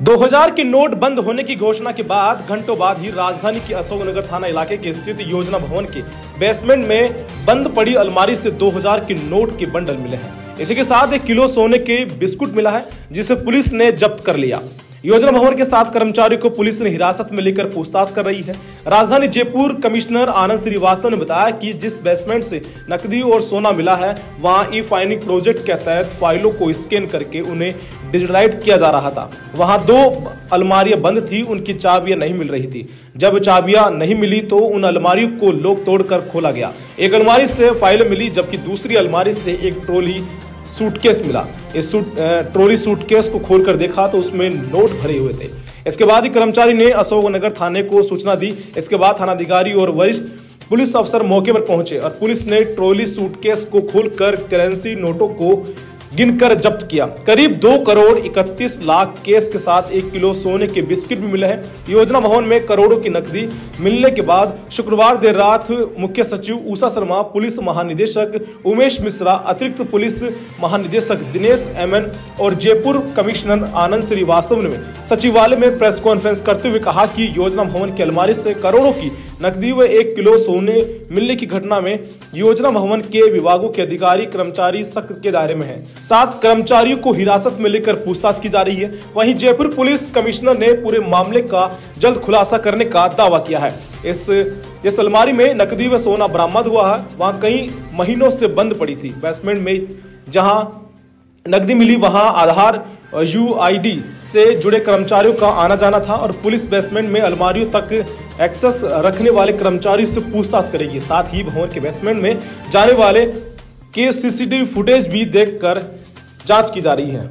2000 के नोट बंद होने की घोषणा के बाद घंटों बाद ही राजधानी के अशोकनगर थाना इलाके के स्थित योजना भवन के बेसमेंट में बंद पड़ी अलमारी से 2000 के नोट के बंडल मिले हैं। इसी के साथ एक किलो सोने के बिस्कुट मिला है, जिसे पुलिस ने जब्त कर लिया। योजना भवन के सात कर्मचारियों को पुलिस ने हिरासत में लेकर पूछताछ कर रही है। राजधानी जयपुर कमिश्नर आनंद श्रीवास्तव ने बताया कि जिस बेसमेंट से नकदी और सोना मिला है, वहाँ ई फाइनिंग प्रोजेक्ट के तहत फाइलों को स्कैन करके उन्हें डिजिटलाइज किया जा रहा था। वहाँ दो अलमारियाँ बंद थी, उनकी चाबियाँ नहीं मिल रही थी। जब चाबियाँ नहीं मिली तो उन अलमारियों को लोग तोड़कर खोला गया। एक अलमारी से फ़ाइल मिली, जबकि दूसरी अलमारी से एक ट्रोली सूटकेस मिला। इस सूट ट्रोली सूटकेस को खोलकर देखा तो उसमें नोट भरे हुए थे। इसके बाद ही कर्मचारी ने अशोकनगर थाने को सूचना दी। इसके बाद थानाधिकारी और वरिष्ठ पुलिस अफसर मौके पर पहुँचे और पुलिस ने ट्रोली सूटकेस को खोलकर करेंसी नोटों को गिनकर जब्त किया। करीब दो करोड़ इकतीस लाख केस के साथ एक किलो सोने के बिस्किट भी मिले हैं। योजना भवन में करोड़ों की नकदी मिलने के बाद शुक्रवार देर रात मुख्य सचिव उषा शर्मा, पुलिस महानिदेशक उमेश मिश्रा, अतिरिक्त पुलिस महानिदेशक दिनेश एमएन और जयपुर कमिश्नर आनंद श्रीवास्तव ने सचिवालय में प्रेस कॉन्फ्रेंस करते हुए कहा कि योजना भवन की अलमारी से करोड़ों की नकदी व एक किलो सोने मिलने की घटना में योजना भवन के विभागों के अधिकारी कर्मचारी सख्त के दायरे में हैं। सात कर्मचारियों को हिरासत में लेकर पूछताछ की जा रही है। वहीं जयपुर पुलिस कमिश्नर ने पूरे मामले का जल्द खुलासा करने का दावा किया है। इस इस अलमारी में नकदी व सोना बरामद हुआ है। वहाँ कई महीनों से बंद पड़ी थी। बेसमेंट में जहाँ नकदी मिली वहाँ आधार यूआईडी से जुड़े कर्मचारियों का आना जाना था और पुलिस बेसमेंट में अलमारियों तक एक्सेस रखने वाले कर्मचारी से पूछताछ करेगी। साथ ही भवन के बेसमेंट में जाने वाले के सीसीटीवी फुटेज भी देखकर जाँच की जा रही है।